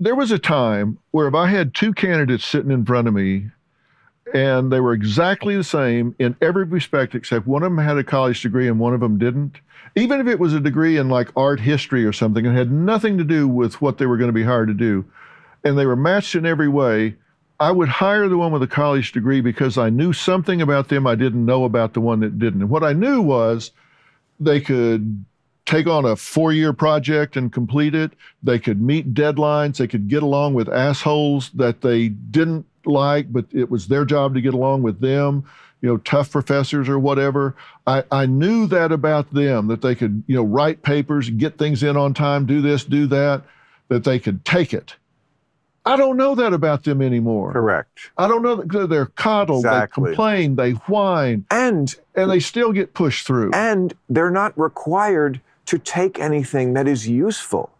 there was a time where if I had two candidates sitting in front of me and they were exactly the same in every respect except one of them had a college degree and one of them didn't, even if it was a degree in like art history or something and had nothing to do with what they were going to be hired to do, and they were matched in every way, I would hire the one with a college degree because I knew something about them I didn't know about the one that didn't. And what I knew was they could take on a four year project and complete it. They could meet deadlines. They could get along with assholes that they didn't like, but it was their job to get along with them, you know, tough professors or whatever. I, I knew that about them, that they could, you know, write papers, get things in on time, do this, do that, that they could take it. I don't know that about them anymore. Correct. I don't know that they're coddled, Exactly. they complain, they whine, And and they still get pushed through. and they're not required to take anything that is useful.